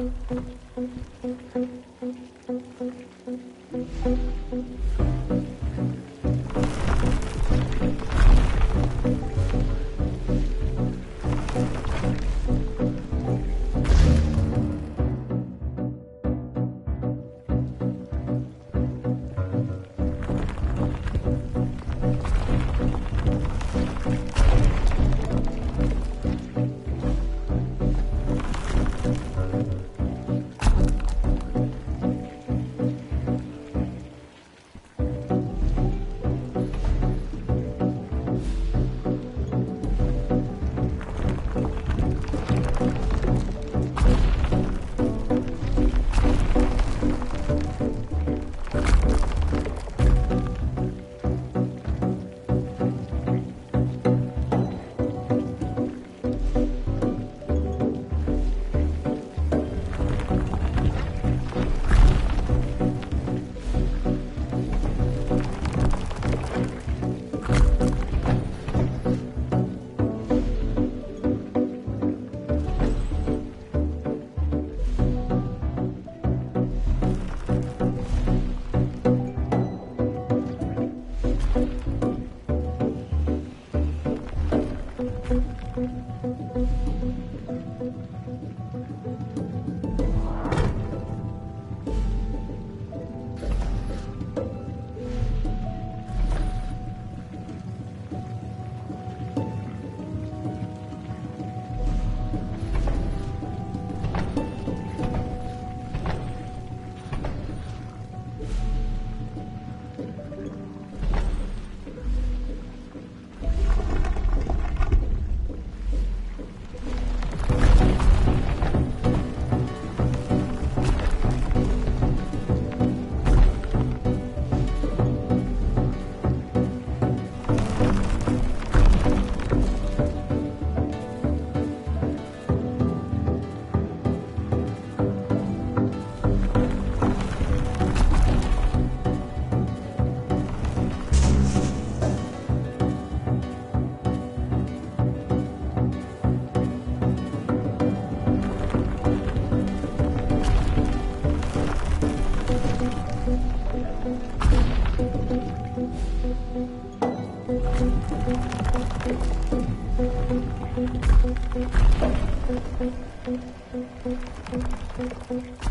Thank you.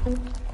嗯。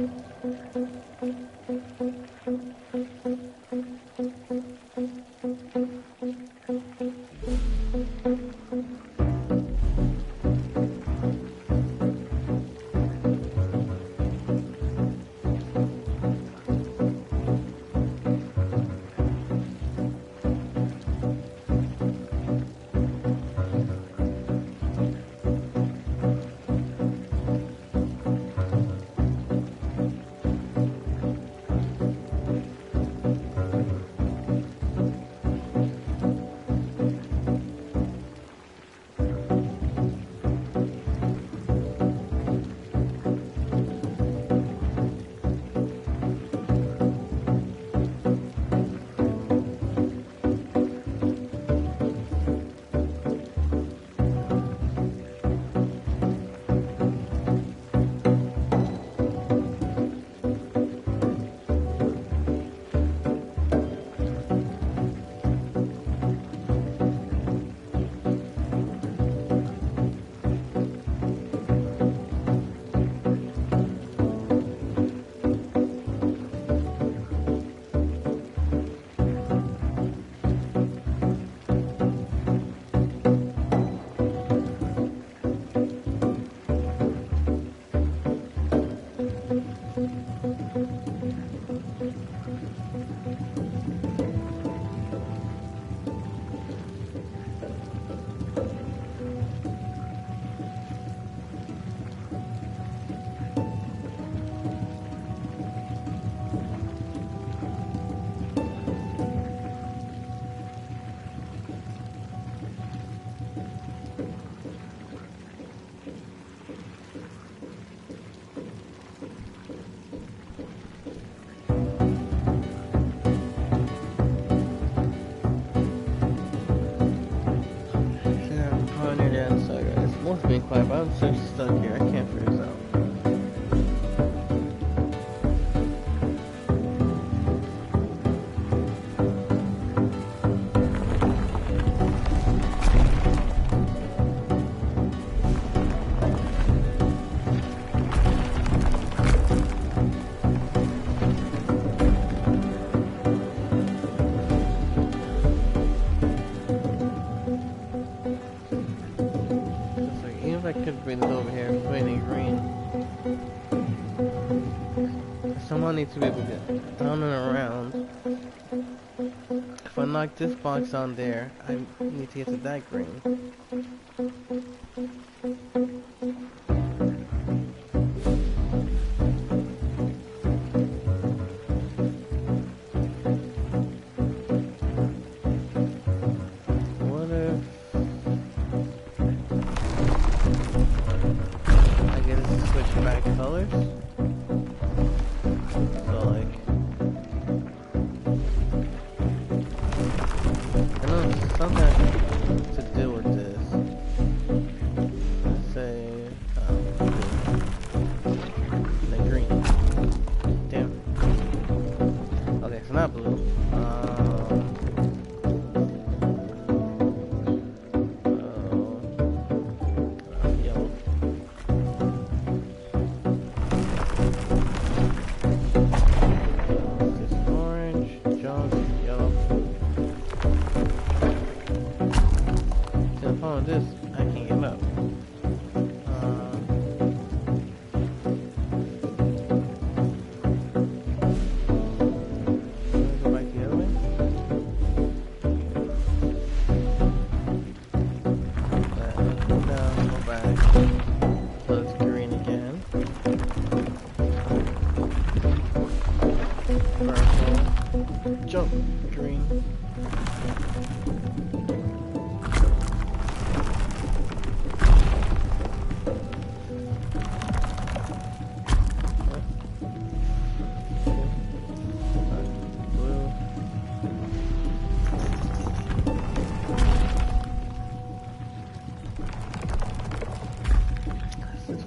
Thank you. I'm so stuck here. I can't need to be able to get down and around. If I knock this box on there, I need to get to that green.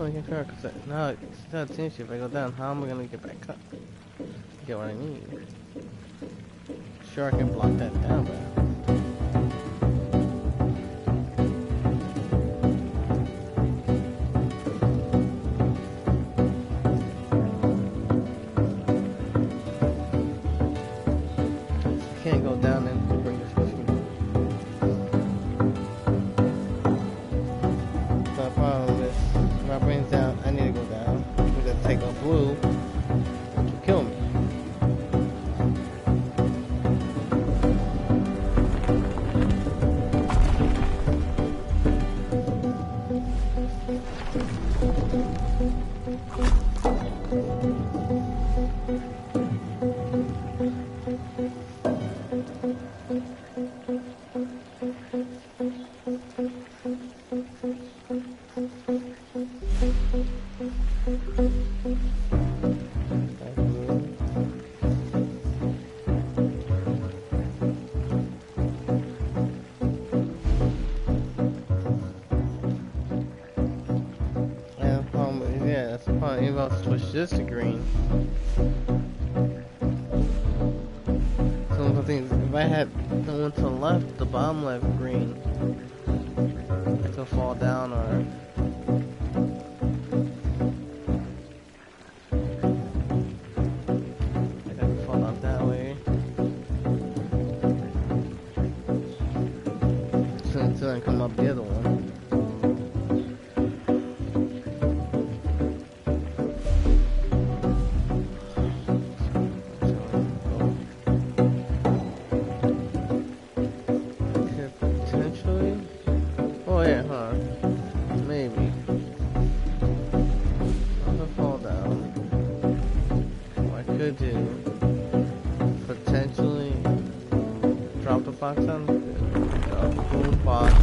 Like, okay, cause now it's not issue. If I go down, how am I gonna get back up? Get what I need. Sure, I can block that down, but. I this to green. So thing is, if I had the one to the left, the bottom left green, down or I gotta fall out that way. So until I come up the other one. Box uh, on the boom box,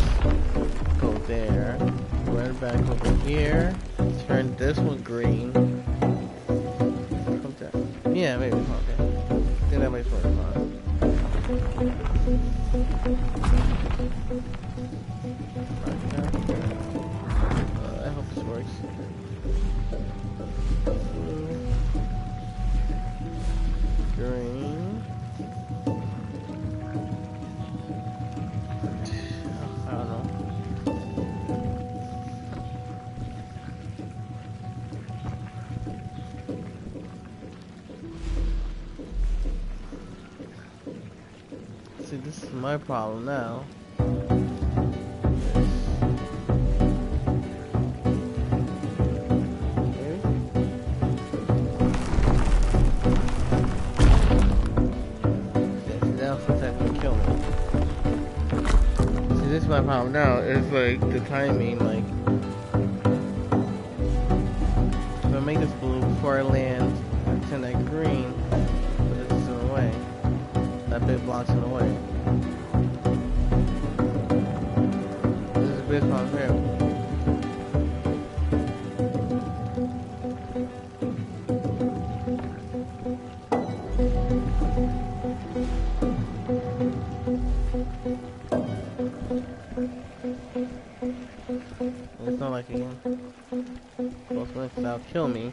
go there, run back over here, turn this one green. Yeah, maybe. See, this is my problem now. Is my problem now. It's like the timing, like. If I make this blue before I land, That big block's in the way. This is a big problem here. It's not like again. Both links that'll kill me.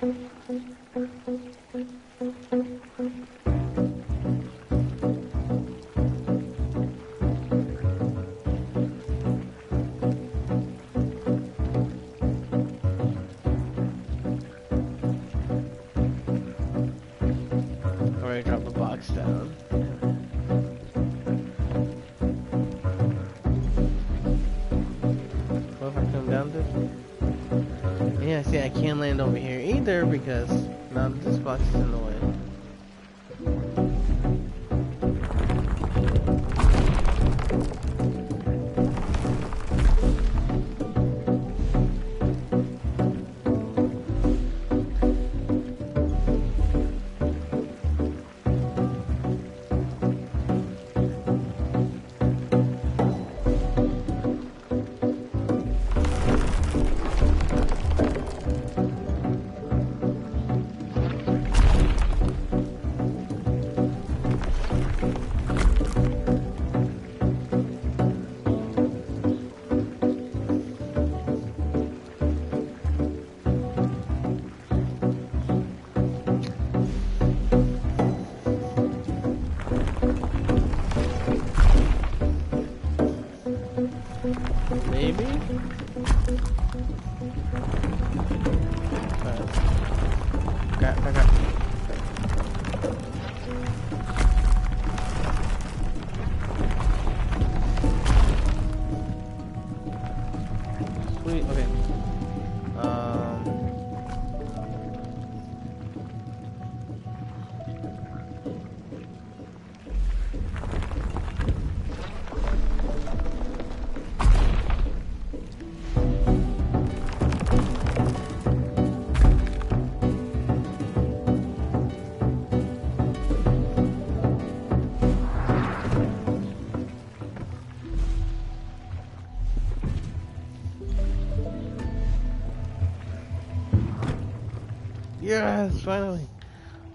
Yes, finally.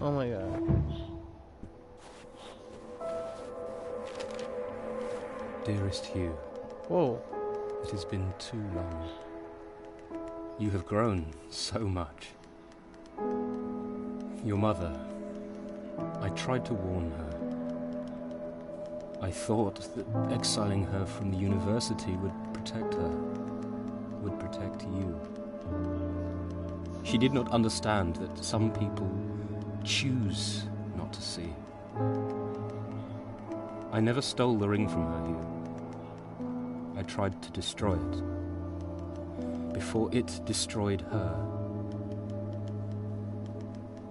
Oh my god. Dearest Hue, Whoa. it has been too long. You have grown so much. Your mother, I tried to warn her. I thought that exiling her from the university would protect her, would protect you. She did not understand that some people choose not to see. I never stole the ring from her. I tried to destroy it. Before it destroyed her.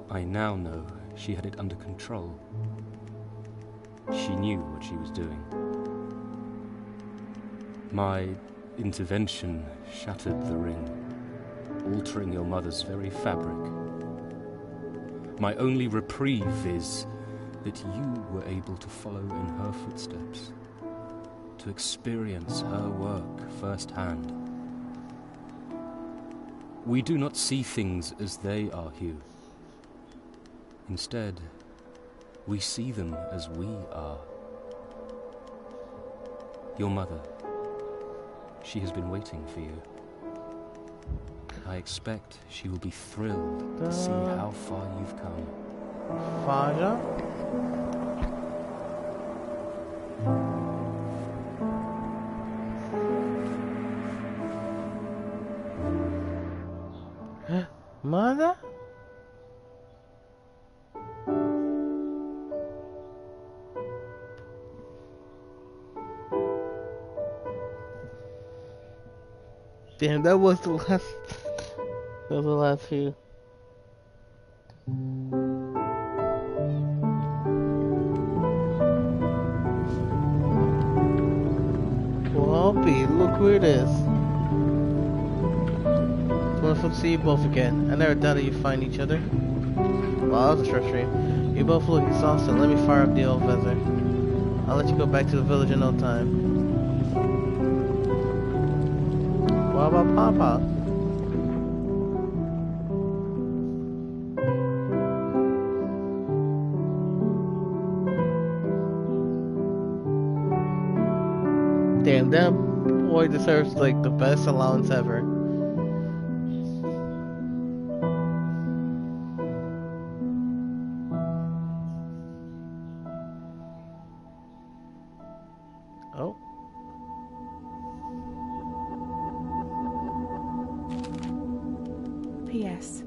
I now know she had it under control. She knew what she was doing. My intervention shattered the ring, altering your mother's very fabric. My only reprieve is that you were able to follow in her footsteps, to experience her work firsthand. We do not see things as they are, Hue. Instead, we see them as we are. Your mother, she has been waiting for you. I expect she will be thrilled to see uh. how far you've come. Faja? Mother? Damn, that was the last. Was the last few. Whoopee, look who it is. Wonderful to see you both again. I never doubted you'd find each other. Well, that was a short stream. You both look exhausted. Let me fire up the old feather. I'll let you go back to the village in no time. What about Papa? Deserves like the best allowance ever. Oh. P.S.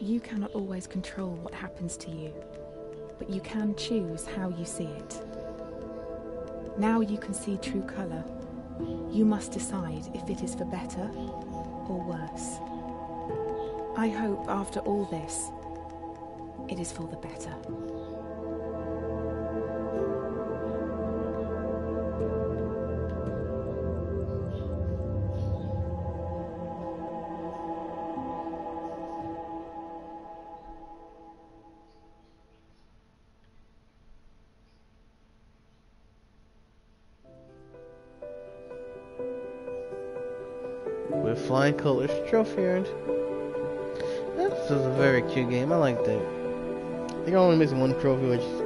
You cannot always control what happens to you, but you can choose how you see it. Now you can see true colour. You must decide if it is for better or worse. I hope after all this, it is for the better. Trophy. This is a very cute game. I liked it. I think I'm only missing one trophy, which is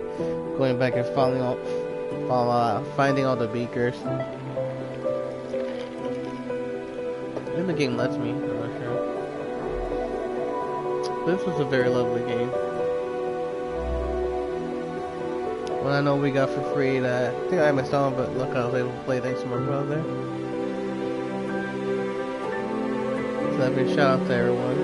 going back and following all, uh, finding all the beakers. If the game lets me, I'm not sure. This was a very lovely game. Well, I know we got for free that I think I missed on, but look, I was able to play thanks to my brother. that means shout out to everyone.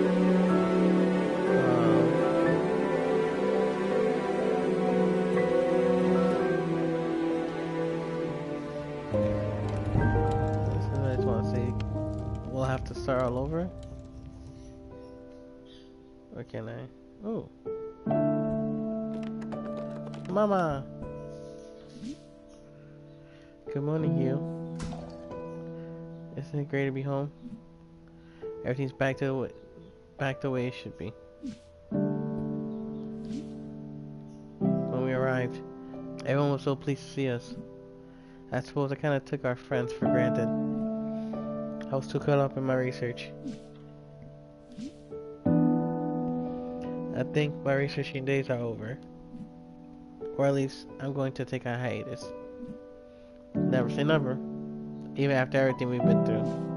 I just want to we'll have to start all over. Where can I? Oh. Mama! Good morning, you. Isn't it great to be home? Everything's back to the way, back the way it should be. When we arrived, everyone was so pleased to see us. I suppose I kind of took our friends for granted. I was too caught up in my research. I think my researching days are over. Or at least I'm going to take a hiatus. Never say never. Even after everything we've been through.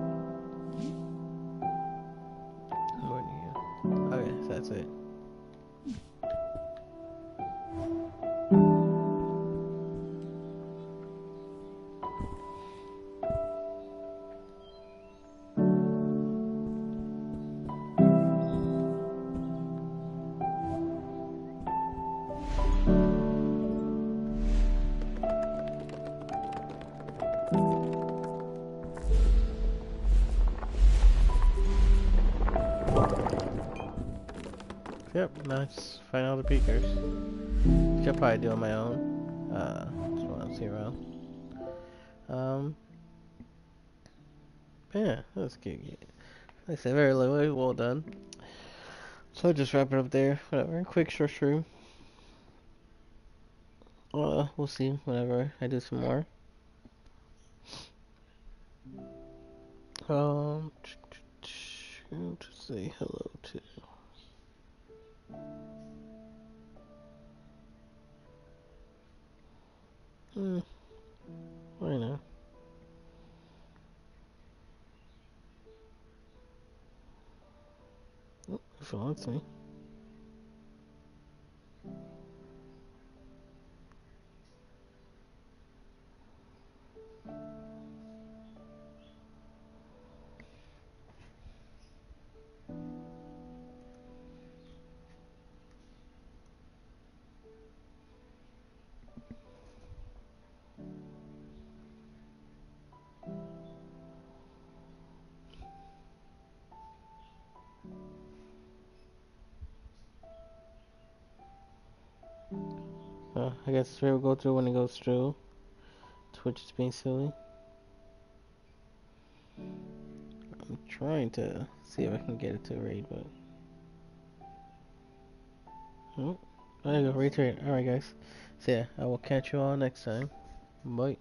That's good. Like I said, very well, well done. So I'll just wrap it up there. Whatever, quick short stream. Uh, we'll see Whatever. I do some more. Um, to say hello to. Hmm. Why not? Oh, if guess we will go through when it goes through. Twitch is being silly. I'm trying to see if I can get it to raid, but. Oh, there you go, raid to raid. Alright, guys. So, yeah, I will catch you all next time. Bye.